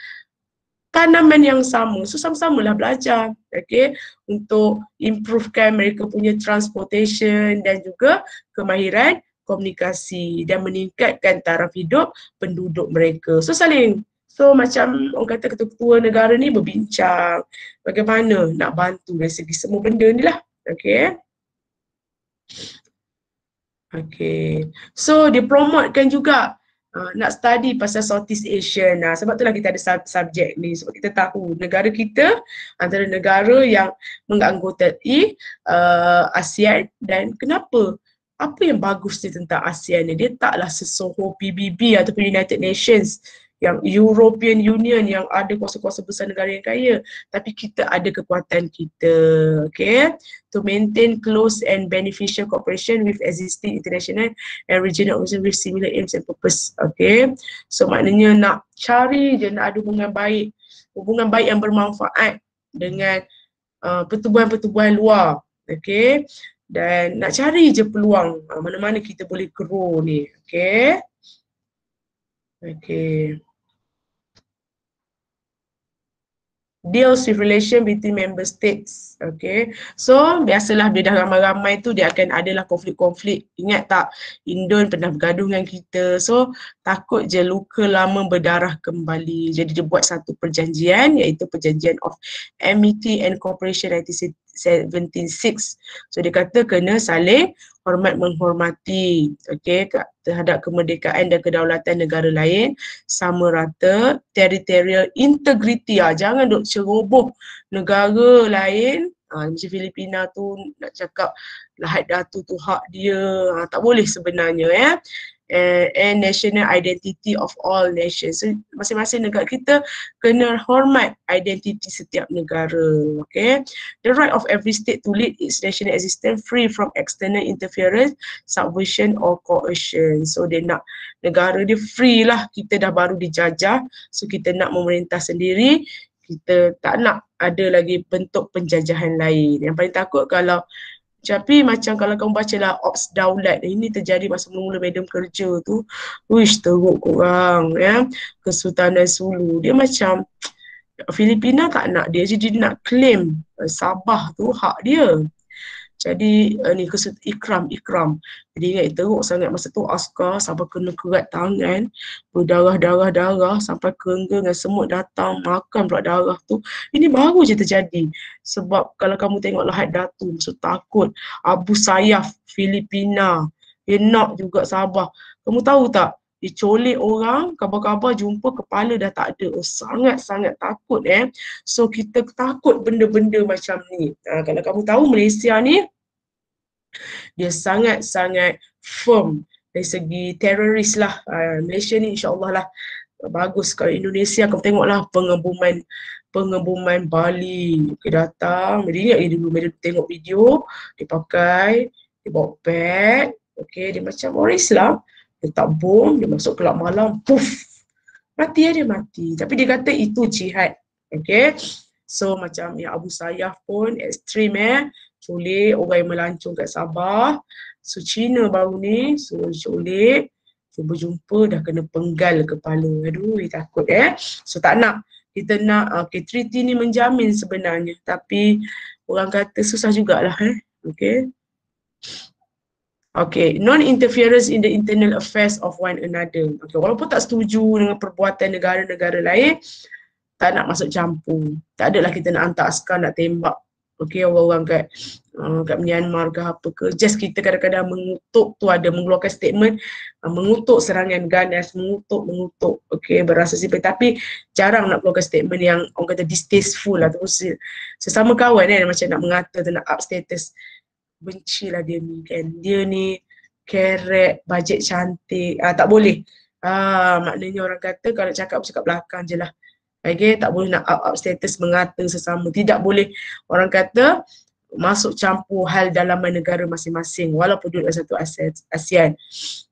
tanaman yang sama. So sama-samalah belajar okay, untuk improvekan mereka punya transportation dan juga kemahiran komunikasi dan meningkatkan taraf hidup penduduk mereka. So saling So macam orang kata ketua-ketua negara ni berbincang bagaimana nak bantu dari segi semua benda ni lah. Okay. Okay. So dia promotekan juga uh, nak study pasal Southeast Asia. Nah, sebab itulah kita ada sub- subjek ni. Sebab kita tahu negara kita antara negara yang menganggotai uh, ASEAN dan kenapa? Apa yang bagus dia tentang ASEAN ni? Dia taklah sesoho PBB ataupun United Nations yang European Union yang ada kuasa-kuasa besar negara yang kaya. Tapi kita ada kekuatan kita okay? To maintain close and beneficial cooperation with existing international and regional organizations with similar aims and purpose okay? So maknanya nak cari je nak ada hubungan baik hubungan baik yang bermanfaat dengan uh, pertubuhan-pertubuhan luar okay dan nak cari je peluang uh, mana-mana kita boleh grow ni okay Okay. deals with relation between member states. Okay. So biasalah bila dah ramai-ramai tu dia akan adalah konflik-konflik. Ingat tak Indon pernah bergaduh dengan kita. So takut je luka lama berdarah kembali. Jadi dia buat satu perjanjian iaitu perjanjian of amity and cooperation 1976. So dia kata kena saling hormat menghormati okay, terhadap kemerdekaan dan kedaulatan negara lain sama rata territorial integrity ah jangan duk ceroboh negara lain. Ah macam Filipina tu nak cakap lahat datu tu hak dia. Ah, tak boleh sebenarnya ya and, and national identity of all nations. So masing-masing negara kita kena hormat identiti setiap negara. Okay. The right of every state to lead its national existence free from external interference, subversion or coercion. So dia nak negara dia free lah. Kita dah baru dijajah. So kita nak memerintah sendiri. Kita tak nak ada lagi bentuk penjajahan lain. Yang paling takut kalau tapi macam kalau kamu baca lah Ops Daulat ini terjadi masa mula-mula medium kerja tu. Wish teruk korang ya. Kesultanan Sulu. Dia macam Filipina tak nak dia. Jadi dia nak claim uh, Sabah tu hak dia jadi uh, ni kesut ikram ikram. Jadi ingat teruk sangat masa tu askar sampai kena kerat tangan berdarah-darah darah sampai kerengga dengan semut datang makan pula darah tu. Ini baru je terjadi. Sebab kalau kamu tengok lahat datu masa takut Abu Sayyaf Filipina. Dia nak juga Sabah. Kamu tahu tak dicolik orang, kabar-kabar jumpa kepala dah tak ada. Oh, sangat-sangat takut eh. So kita takut benda-benda macam ni. Ha, kalau kamu tahu Malaysia ni, dia sangat-sangat firm dari segi teroris lah. Ha, Malaysia ni insyaAllah lah bagus. Kalau Indonesia kamu tengoklah pengebuman pengebuman Bali ke datang. Dia ingat dia dulu dia tengok video, dia pakai, dia bawa bag, okay, dia macam orang Islam letak bom, dia masuk kelab malam, puff, mati dia mati. Tapi dia kata itu jihad. Okay. So macam yang Abu Sayyaf pun ekstrim eh. Culik orang yang melancong kat Sabah. So Cina baru ni, so culik. Cuba jumpa dah kena penggal kepala. Aduh, takut eh. So tak nak. Kita nak, okay, treaty ni menjamin sebenarnya. Tapi orang kata susah jugalah eh. Okay. Okay, non-interference in the internal affairs of one another. Okay, walaupun tak setuju dengan perbuatan negara-negara lain, tak nak masuk campur. Tak adalah kita nak hantar askar nak tembak. Okay, orang-orang kat, uh, kat Myanmar ke apa ke. Just kita kadang-kadang mengutuk tu ada mengeluarkan statement, uh, mengutuk serangan ganas, mengutuk, mengutuk. Okay, berasa sipil. Tapi jarang nak keluarkan statement yang orang kata distasteful lah. Terus sesama kawan kan, macam nak mengata, nak up status bencilah dia ni kan. Dia ni kerek, bajet cantik. Ah, tak boleh. Ah, maknanya orang kata kalau cakap cakap belakang je lah. Okay, tak boleh nak up, up status mengata sesama. Tidak boleh orang kata masuk campur hal dalam negara masing-masing walaupun duduk dalam satu ASEAN.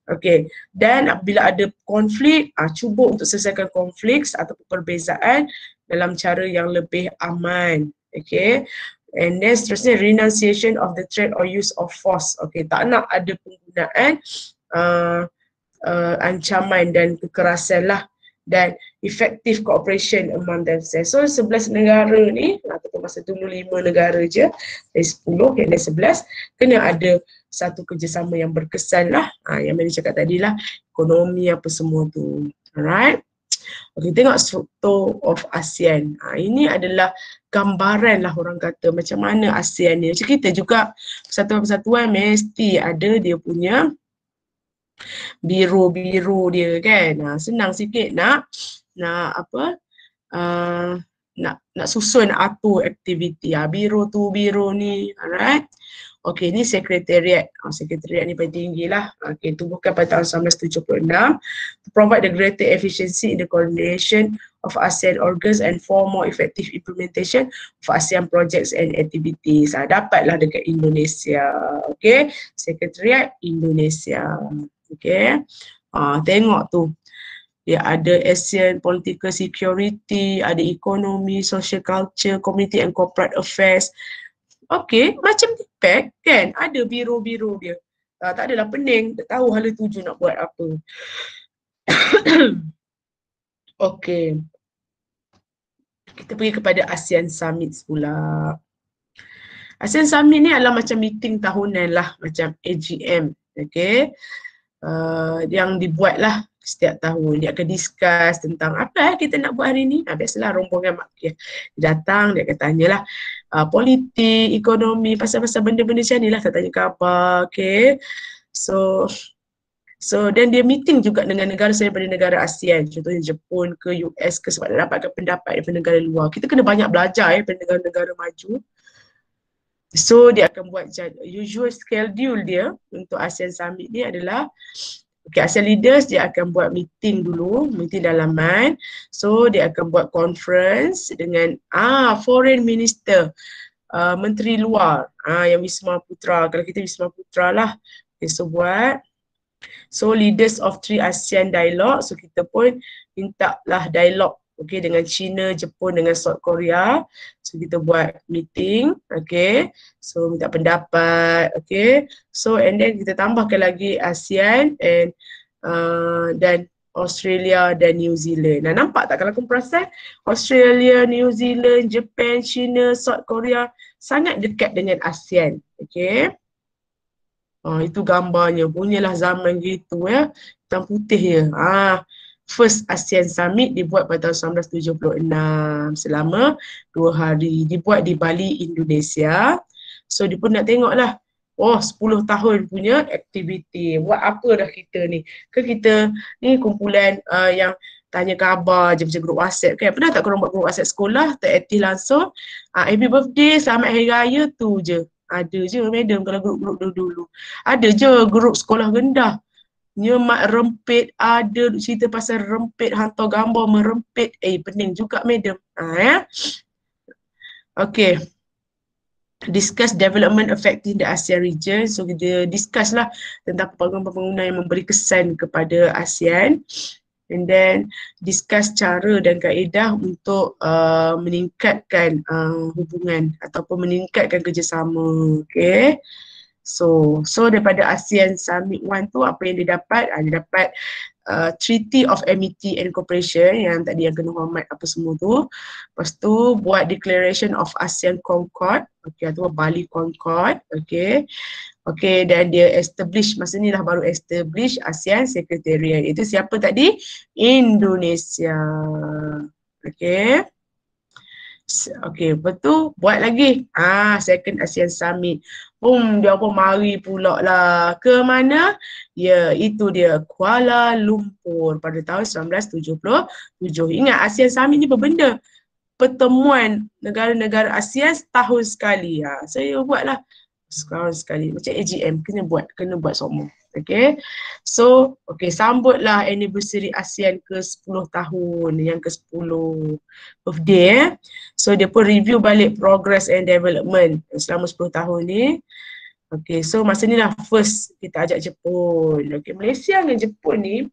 Okay, dan bila ada konflik, ah, cuba untuk selesaikan konflik atau perbezaan dalam cara yang lebih aman. Okay, And then seterusnya renunciation of the threat or use of force. Okay, tak nak ada penggunaan uh, uh, ancaman dan kekerasan lah dan effective cooperation among themselves. So 11 negara ni ataupun masa dulu 5 negara je dari 10 yang dari 11 kena ada satu kerjasama yang berkesan lah ha, yang Mary cakap tadi lah ekonomi apa semua tu. Alright. Okay, tengok struktur of ASEAN. Ha, ini adalah gambaran lah orang kata macam mana ASEAN ni. Macam kita juga persatuan-persatuan mesti ada dia punya biru-biru dia kan. Ha, senang sikit nak nak apa uh, nak nak susun atur aktiviti. Ha, biru tu biru ni. Alright. Okey, ni sekretariat. Oh, sekretariat ni paling tinggi lah. Okey, tubuhkan pada tahun 1976 to provide the greater efficiency in the coordination of ASEAN organs and for more effective implementation of ASEAN projects and activities. Ha, dapatlah dekat Indonesia. Okey, sekretariat Indonesia. Okey, ha, tengok tu. Dia ada ASEAN Political Security, ada Ekonomi, Social Culture, Community and Corporate Affairs, Okey, macam tipek kan, ada biru-biru dia. Uh, tak adalah pening, tak tahu hala tuju nak buat apa. Okey. Kita pergi kepada ASEAN Summit pula. ASEAN Summit ni adalah macam meeting tahunan lah, macam AGM. Okey. Uh, yang dibuat lah setiap tahun. Dia akan discuss tentang apa eh kita nak buat hari ni. Ha, biasalah rombongan mak dia datang, dia akan tanyalah uh, politik, ekonomi, pasal-pasal benda-benda macam ni lah. Tak tanya khabar, okay. So, so dan dia meeting juga dengan negara saya daripada negara ASEAN. Contohnya Jepun ke US ke sebab dia dapatkan pendapat daripada negara luar. Kita kena banyak belajar eh daripada negara-negara maju. So dia akan buat usual schedule dia untuk ASEAN Summit ni adalah Okay, ASEAN leaders dia akan buat meeting dulu, meeting dalaman. So dia akan buat conference dengan ah foreign minister, uh, menteri luar, ah yang Wisma Putra. Kalau kita Wisma Putra lah. Okay, so buat. So leaders of three ASEAN dialogue. So kita pun minta lah dialog okay, dengan China, Jepun dengan South Korea. So kita buat meeting, okay. So minta pendapat, okay. So and then kita tambahkan lagi ASEAN and uh, dan Australia dan New Zealand. Nah nampak tak kalau kamu perasan Australia, New Zealand, Japan, China, South Korea sangat dekat dengan ASEAN, okay. Oh, itu gambarnya, punyalah zaman gitu ya, hitam putih ya. Ah, first ASEAN Summit dibuat pada tahun 1976 selama dua hari. Dibuat di Bali, Indonesia. So dia pun nak tengok lah, oh 10 tahun punya aktiviti. Buat apa dah kita ni? Ke kita ni kumpulan uh, yang tanya khabar je macam grup WhatsApp kan. Pernah tak korang buat grup WhatsApp sekolah, teraktif langsung. Uh, happy birthday, selamat hari raya tu je. Ada je madam kalau grup-grup dulu-dulu. Ada je grup sekolah rendah nyemak rempit ada cerita pasal rempit hantar gambar merempit. Eh pening juga madam ha ya? Okey. Discuss development affecting the ASEAN region. So kita discuss lah tentang pembangunan-pembangunan yang memberi kesan kepada ASEAN. And then discuss cara dan kaedah untuk uh, meningkatkan uh, hubungan ataupun meningkatkan kerjasama. Okay So, so daripada ASEAN Summit 1 tu apa yang dia dapat? Ha, dia dapat uh, Treaty of Amity and Cooperation yang tadi yang kena hormat apa semua tu. Lepas tu buat Declaration of ASEAN Concord. Okay, atau Bali Concord. Okay. Okay, dan dia establish, masa ni dah baru establish ASEAN Secretariat. Itu siapa tadi? Indonesia. Okay. Okay, betul. Buat lagi. Ah, second ASEAN Summit. Boom, dia pun mari pula lah. Ke mana? Ya, itu dia Kuala Lumpur pada tahun 1977. Ingat ASEAN Summit ni berbenda. Pertemuan negara-negara ASEAN setahun sekali. Ha, saya buatlah setahun sekali. Macam AGM, kena buat, kena buat semua. Okay. So, okay, sambutlah anniversary ASEAN ke 10 tahun, yang ke 10 birthday eh. So, dia pun review balik progress and development selama 10 tahun ni. Okay, so masa ni lah first kita ajak Jepun. Okay, Malaysia dengan Jepun ni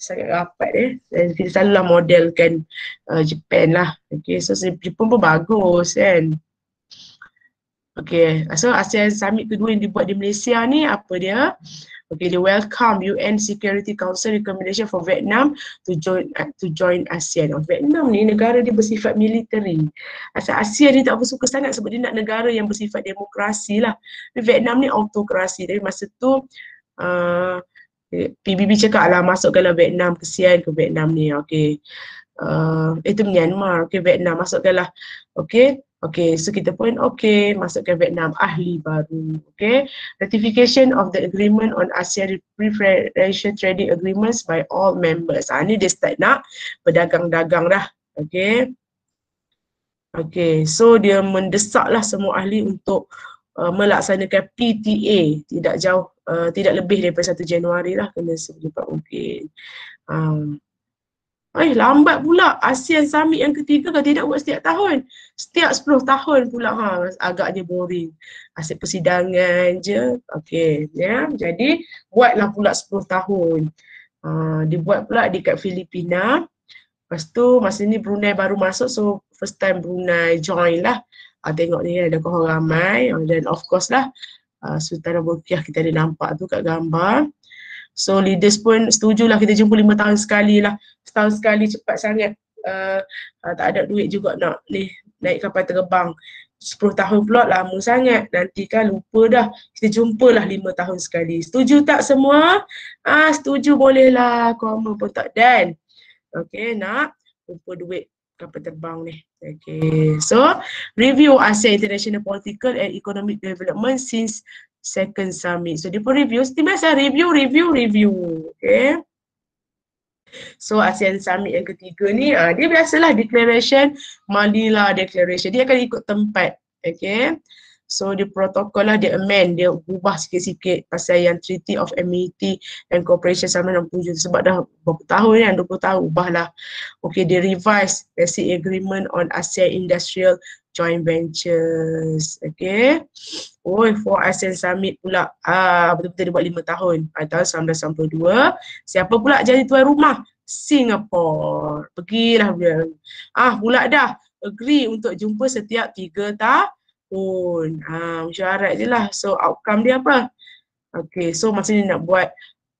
sangat rapat eh. Dan kita selalu lah modelkan uh, Japan lah. Okay, so Jepun pun bagus kan. Okay, so ASEAN Summit kedua yang dibuat di Malaysia ni apa dia? Okay, they welcome UN Security Council recommendation for Vietnam to join to join ASEAN. Oh, Vietnam ni negara dia bersifat military. Asal ASEAN ni tak bersuka sangat sebab dia nak negara yang bersifat demokrasi lah. Vietnam ni autokrasi. Tapi masa tu uh, PBB cakap lah masukkanlah Vietnam kesian ke Vietnam ni. Okay. Uh, itu Myanmar. Okay, Vietnam masukkanlah. Okay. Okay, so kita pun okay, masukkan Vietnam ahli baru. Okay, ratification of the agreement on ASEAN preferential trading agreements by all members. Ah, ni dia start nak berdagang-dagang dah. Okay. Okay, so dia mendesaklah semua ahli untuk uh, melaksanakan PTA tidak jauh, uh, tidak lebih daripada 1 Januari lah kena secepat mungkin. Um, Eh lambat pula ASEAN Summit yang ketiga kan tidak buat setiap tahun. Setiap 10 tahun pula ha agaknya boring. Asyik persidangan je. Okey ya. Jadi buatlah pula 10 tahun. Uh, dibuat pula dekat Filipina. Lepas tu masa ni Brunei baru masuk so first time Brunei join lah. Uh, tengok ni ada korang ramai uh, dan of course lah uh, Sultan Bokiah kita ada nampak tu kat gambar. So leaders pun setuju lah kita jumpa lima tahun sekali lah. Setahun sekali cepat sangat. Uh, uh, tak ada duit juga nak ni naik kapal terbang. Sepuluh tahun pula lama sangat. Nanti kan lupa dah. Kita jumpa lah lima tahun sekali. Setuju tak semua? Ah, setuju boleh lah. Koma pun tak dan. Okay nak lupa duit kapal terbang ni. Okay. So review ASEAN International Political and Economic Development since second summit. So dia pun review, seperti biasa review, review, review. Okay. So ASEAN Summit yang ketiga ni, uh, dia biasalah declaration, Manila Declaration. Dia akan ikut tempat. Okay. So dia protokol lah, dia amend, dia ubah sikit-sikit pasal yang Treaty of Amity and Cooperation sama 67 sebab dah berapa tahun kan, 20 tahun ubahlah. Okay, dia revise basic agreement on ASEAN Industrial Joint Ventures. Okay. Oh, for ASEAN Summit pula, ah, betul-betul dia buat 5 tahun, tahun 1992. Siapa pula jadi tuan rumah? Singapore. Pergilah dia. Ah, pula dah agree untuk jumpa setiap 3 tahun. Ha, mesyuarat je lah. So outcome dia apa? Okay, so ni nak buat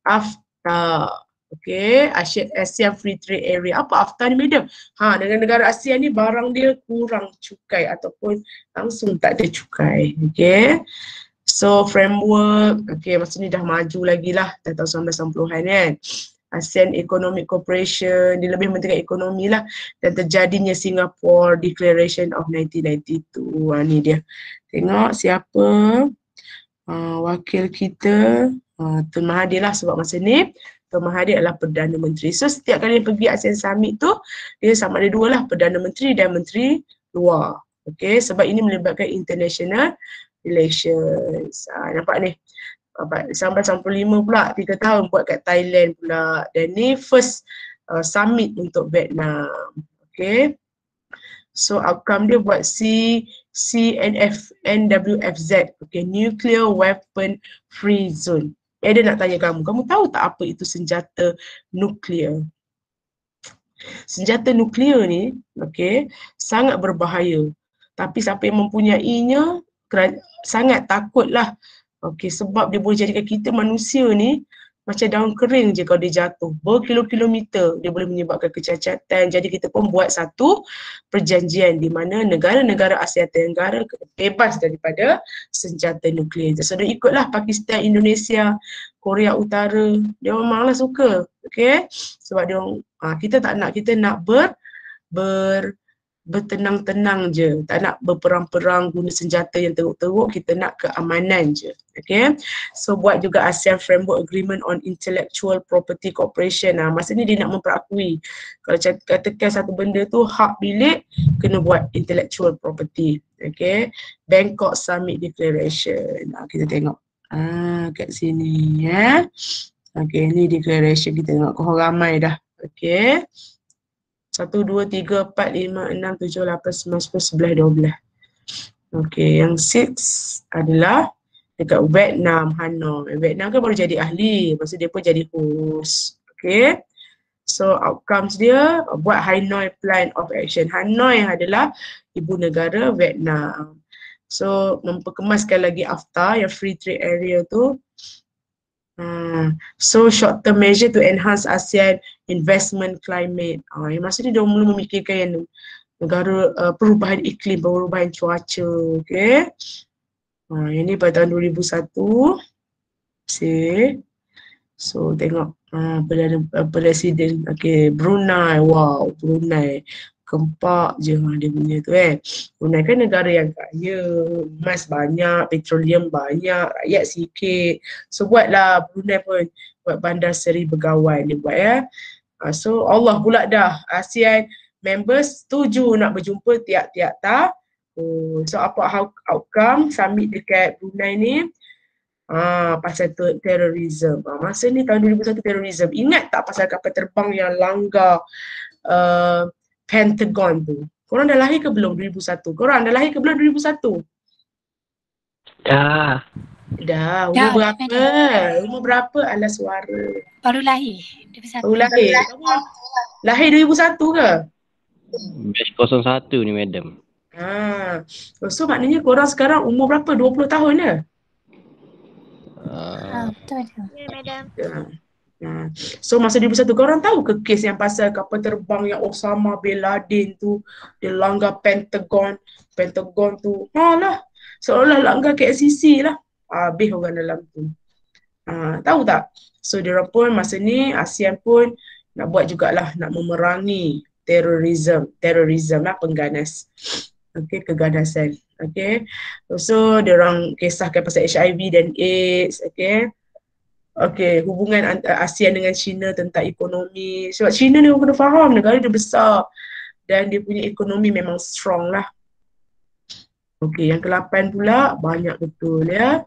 AFTA. Okay, Asia, Asia Free Trade Area. Apa AFTA ni medium? Ha, dengan negara Asia ni barang dia kurang cukai ataupun langsung tak ada cukai. Okay. So framework, okay masa ni dah maju lagi lah dah tahun 1990-an kan. ASEAN Economic Cooperation, dia lebih menteri ekonomi lah dan terjadinya Singapore Declaration of 1992. Ha, ni dia. Tengok siapa uh, wakil kita, uh, Tun Mahathir lah sebab masa ni Tun Mahathir adalah Perdana Menteri. So setiap kali pergi ASEAN Summit tu, dia sama ada dua lah, Perdana Menteri dan Menteri luar. Okay, sebab ini melibatkan international relations. Ha, nampak ni? 1995 pula, 3 tahun buat kat Thailand pula. Dan ni first uh, summit untuk Vietnam. Okay. So outcome dia buat C, CNF, NWFZ. Okay, Nuclear Weapon Free Zone. Eh dia nak tanya kamu, kamu tahu tak apa itu senjata nuklear? Senjata nuklear ni, okay, sangat berbahaya. Tapi siapa yang mempunyainya, sangat takutlah Okey, sebab dia boleh jadikan kita manusia ni macam daun kering je kalau dia jatuh. Berkilo-kilometer dia boleh menyebabkan kecacatan. Jadi kita pun buat satu perjanjian di mana negara-negara Asia Tenggara bebas daripada senjata nuklear. So dia ikutlah Pakistan, Indonesia, Korea Utara. Dia memanglah suka. Okay. Sebab dia, ha, kita tak nak, kita nak ber, ber, bertenang-tenang je. Tak nak berperang-perang guna senjata yang teruk-teruk, kita nak keamanan je. Okay. So buat juga ASEAN Framework Agreement on Intellectual Property Cooperation. Nah, masa ni dia nak memperakui. Kalau katakan satu benda tu hak bilik, kena buat intellectual property. Okay. Bangkok Summit Declaration. Nah, kita tengok. Ah, kat sini ya. Okay, ni declaration kita tengok. Kau ramai dah. Okay. Satu, dua, tiga, empat, lima, enam, tujuh, lapan, sembilan, sepuluh, sebelah, dua belah. Okay, yang six adalah dekat Vietnam, Hanoi. Vietnam kan baru jadi ahli, lepas dia pun jadi host. Okay. So outcomes dia buat Hanoi Plan of Action. Hanoi adalah ibu negara Vietnam. So memperkemaskan lagi AFTA yang free trade area tu Uh, so short term measure to enhance ASEAN investment climate. Uh, yang maksudnya dia mula memikirkan yang negara uh, perubahan iklim, perubahan cuaca. Okay. Uh, yang ni pada tahun 2001. See. So tengok uh, Perdana uh, Presiden okay, Brunei. Wow, Brunei kempak je dia punya tu eh. Brunei kan negara yang kaya, emas banyak, petroleum banyak, rakyat sikit. So buatlah Brunei pun buat bandar seri bergawan dia buat ya. Uh, so Allah pula dah ASEAN members setuju nak berjumpa tiap-tiap tahun. Oh, so apa outcome summit dekat Brunei ni? Ah, pasal tu terorisme. Ah, masa ni tahun 2001 terorisme. Ingat tak pasal kapal terbang yang langgar uh, Pentagon tu. Korang dah lahir ke belum 2001? Korang dah lahir ke belum 2001? Dah. Dah. Umur dah, berapa? Dah. Umur berapa ala suara? Baru lahir. 2001. Baru lahir. Kamu lahir 2001 ke? Batch 01 ni madam. Ha. So maknanya korang sekarang umur berapa? 20 tahun ke? Uh, ha, betul. Ya, madam. Ya. So masa 2001 korang tahu ke kes yang pasal kapal terbang yang Osama bin Laden tu dia langgar Pentagon Pentagon tu ha lah seolah langgar KLCC lah habis orang dalam tu ha, tahu tak so dia pun masa ni ASEAN pun nak buat jugalah nak memerangi terorisme terorisme lah pengganas Okay, keganasan. Okay. So, dia orang kisahkan pasal HIV dan AIDS. Okay. Okay, hubungan antara ASEAN dengan China tentang ekonomi. Sebab China ni orang kena faham negara dia besar dan dia punya ekonomi memang strong lah. Okay, yang ke-8 pula banyak betul ya.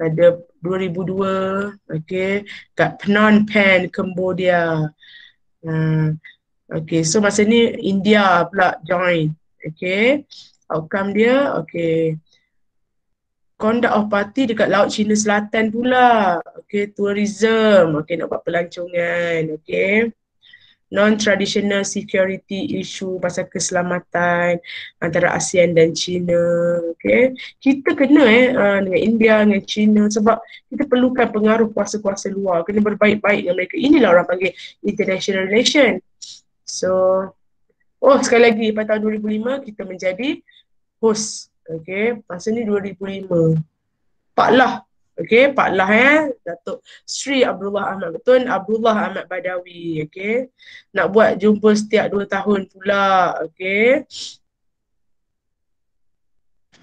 Pada 2002, okay, kat Phnom Penh, Cambodia. Uh, okay, so masa ni India pula join. Okay, outcome dia, okay, conduct of party dekat Laut Cina Selatan pula. Okay, tourism. Okay, nak buat pelancongan. Okay. Non-traditional security issue pasal keselamatan antara ASEAN dan China. Okay. Kita kena eh uh, dengan India, dengan China sebab kita perlukan pengaruh kuasa-kuasa luar. Kena berbaik-baik dengan mereka. Inilah orang panggil international relation. So, oh sekali lagi pada tahun 2005 kita menjadi host Okay, masa ni 2005. Pak Lah. Okay, Pak Lah eh. Datuk Sri Abdullah Ahmad Betul, Abdullah Ahmad Badawi. Okay. Nak buat jumpa setiap dua tahun pula. Okay.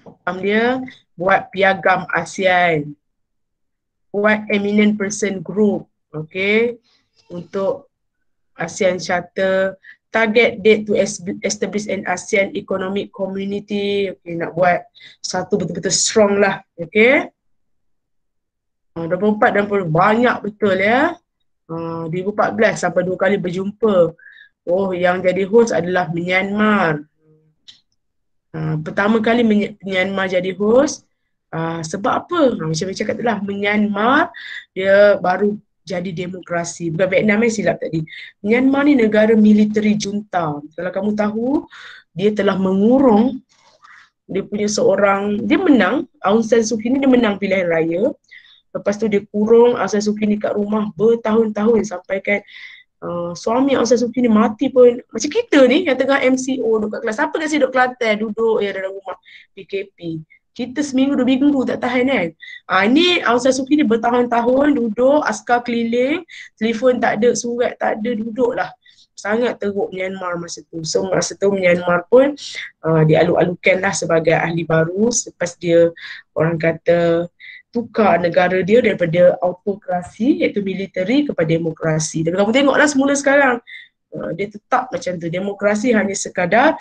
Program dia buat piagam ASEAN. Buat eminent person group. Okay. Untuk ASEAN Charter target date to establish an ASEAN economic community. Okay, nak buat satu betul-betul strong lah. Okay. Uh, 24 dan pun banyak betul ya. Uh, 2014 sampai dua kali berjumpa. Oh, yang jadi host adalah Myanmar. Uh, pertama kali Myanmar jadi host. Uh, sebab apa? Uh, macam macam katalah Myanmar dia baru jadi demokrasi. Bukan Vietnam yang silap tadi. Myanmar ni negara military junta. Kalau kamu tahu, dia telah mengurung dia punya seorang, dia menang, Aung San Suu Kyi ni dia menang pilihan raya. Lepas tu dia kurung Aung San Suu Kyi ni kat rumah bertahun-tahun sampai kan uh, suami Aung San Suu Kyi ni mati pun. Macam kita ni yang tengah MCO duduk kat kelas. Siapa kasi duduk Kelantan duduk ya dalam rumah PKP kita seminggu dua minggu tak tahan kan. Ah ni Aung San Suu Kyi ni bertahun-tahun duduk askar keliling, telefon tak ada, surat tak ada, duduk lah. Sangat teruk Myanmar masa tu. So masa tu Myanmar pun uh, dialuk-alukan lah sebagai ahli baru selepas dia orang kata tukar negara dia daripada autokrasi iaitu militeri kepada demokrasi. Dan kamu tengoklah semula sekarang uh, dia tetap macam tu. Demokrasi hanya sekadar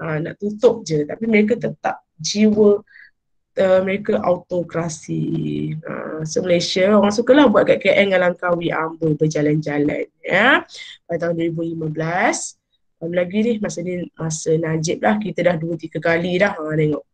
uh, nak tutup je tapi mereka tetap jiwa uh, mereka autokrasi. Uh, so Malaysia orang sukalah buat kat KL dengan Langkawi Amboi berjalan-jalan ya. Pada tahun 2015 Um, lagi ni masa ni masa Najib lah kita dah dua tiga kali dah ha, tengok.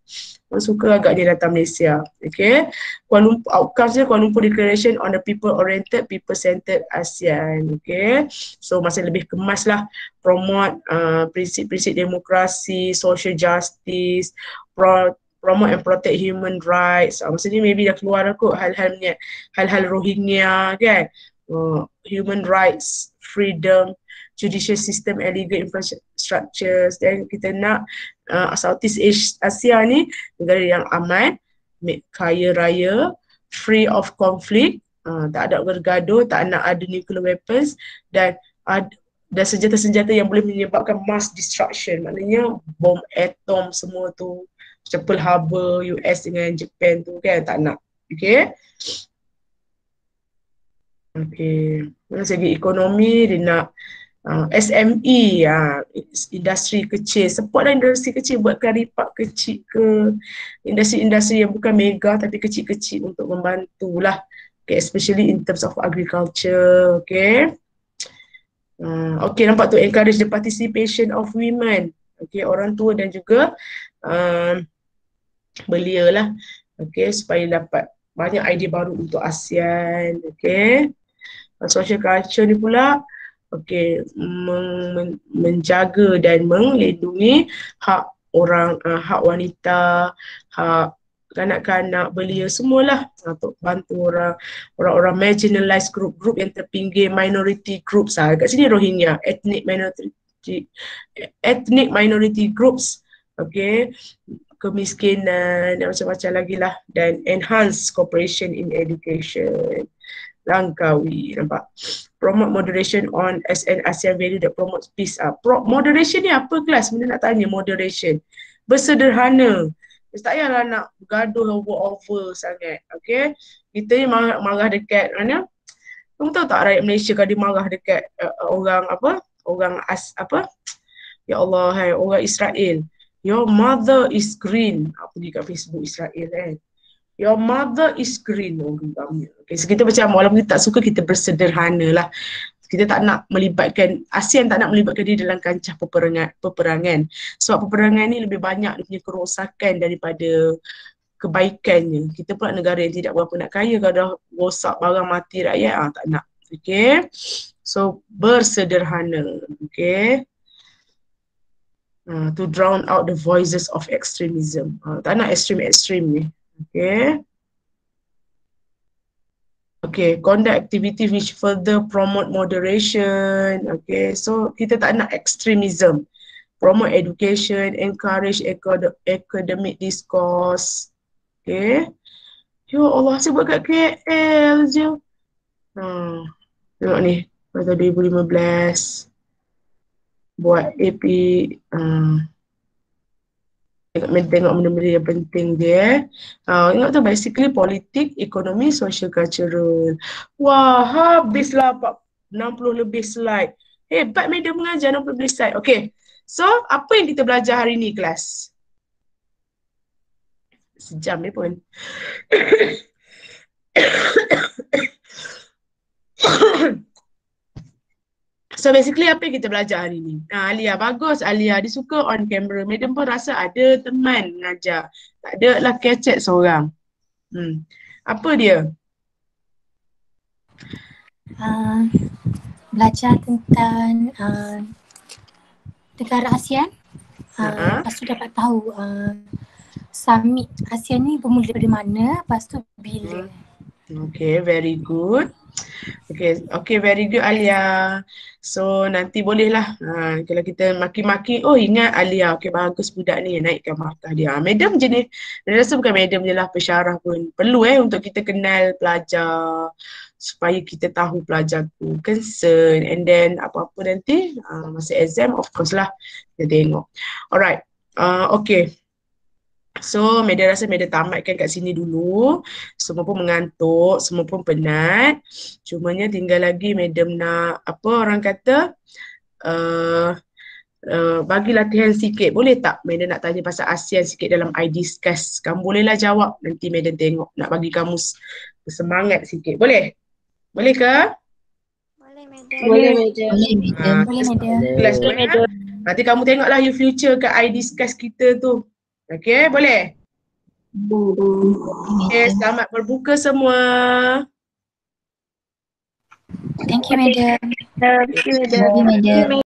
Orang suka agak dia datang Malaysia. Okay. Kuala Lumpur, outcomes dia Kuala Lumpur Declaration on the People Oriented, People Centered ASEAN. Okay. So masa lebih kemas lah promote uh, prinsip-prinsip demokrasi, social justice, pro promote and protect human rights. Uh, maksudnya maybe dah keluar dah kot hal-hal ni, hal-hal Rohingya kan. Uh, human rights, freedom, judicial system and legal infrastructures dan kita nak uh, Southeast Asia ni negara yang aman, kaya raya, free of conflict, uh, tak ada bergaduh, tak nak ada nuclear weapons dan uh, dan senjata-senjata yang boleh menyebabkan mass destruction maknanya bom atom semua tu macam Pearl Harbor US dengan Japan tu kan tak nak. Okay. Okay. Dari segi ekonomi dia nak uh, SME uh, industri kecil. Support lah industri kecil buat karipak kecil ke. Industri-industri yang bukan mega tapi kecil-kecil untuk membantulah okay, especially in terms of agriculture okay. Uh, okay nampak tu encourage the participation of women. Okay orang tua dan juga uh, belia lah okay supaya dapat banyak idea baru untuk ASEAN okay social culture ni pula okay men- men- menjaga dan melindungi hak orang uh, hak wanita hak kanak-kanak belia semualah. Untuk bantu orang orang-orang marginalized group group yang terpinggir minority groups ah kat sini Rohingya ethnic minority ethnic minority groups okay kemiskinan dan macam-macam lagi lah dan enhance cooperation in education langkawi nampak promote moderation on SN ASEAN value that promote peace ah Pro- moderation ni apa kelas mana nak tanya moderation bersederhana tak payahlah nak bergaduh over over sangat. Okay. Kita ni marah, marah dekat mana? Kamu tahu tak rakyat Malaysia dia marah dekat uh, orang apa? Orang as apa? Ya Allah, hai, orang Israel. Your mother is green. Apa kat Facebook Israel kan? Your mother is green. Oh, okay, so kita macam walaupun kita tak suka kita bersederhana lah. Kita tak nak melibatkan ASEAN tak nak melibatkan dia dalam kancah peperangan peperangan. Sebab peperangan ni lebih banyak dia punya kerosakan daripada kebaikannya. Kita pula negara yang tidak berapa nak kaya kalau dah rosak barang mati rakyat ah tak nak. Okey so bersederhana. Okey uh, to drown out the voices of extremism uh, tak nak extreme extreme ni okey Okay, conduct activity which further promote moderation. Okay, so kita tak nak extremism. Promote education, encourage acad- academic discourse. Okay. Ya Allah, saya buat kat KL je. Hmm. Tengok ni, pada 2015. Buat AP. Hmm tengok tengok benda-benda yang penting dia. Uh, ingat tu basically politik, ekonomi, social cultural. Wah, habislah 60 lebih slide. Hebat media mengajar 60 lebih slide. Okay. So, apa yang kita belajar hari ni kelas? Sejam ni pun. So basically apa yang kita belajar hari ni? Ha, Alia bagus, Alia dia suka on camera. Madam pun rasa ada teman mengajar. Tak ada lah kecek seorang. Hmm. Apa dia? Uh, belajar tentang uh, negara ASEAN. Uh, uh-huh. Lepas tu dapat tahu uh, summit ASEAN ni bermula daripada mana, lepas tu bila. Hmm. Okay, very good. Okay, okay very good Alia. So nanti bolehlah ha, kalau kita maki-maki, oh ingat Alia, okay bagus budak ni naikkan markah dia. Ha, madam je ni, saya rasa bukan madam je lah pesyarah pun. Perlu eh untuk kita kenal pelajar supaya kita tahu pelajar tu concern and then apa-apa nanti uh, masa exam of course lah kita tengok. Alright, uh, okay. So media rasa media tamatkan kat sini dulu. Semua pun mengantuk, semua pun penat. Cumanya tinggal lagi madam nak apa orang kata uh, uh, bagi latihan sikit. Boleh tak madam nak tanya pasal ASEAN sikit dalam I discuss. Kamu bolehlah jawab nanti madam tengok nak bagi kamu semangat sikit. Boleh? Boleh ke? Boleh madam. Boleh madam. Boleh madam. Boleh madam. Kelas boleh madam. Nanti kamu tengoklah you future ke I discuss kita tu. Okay, boleh? Okay, selamat berbuka semua. Thank you, madam. Thank you madam. Thank you, madam.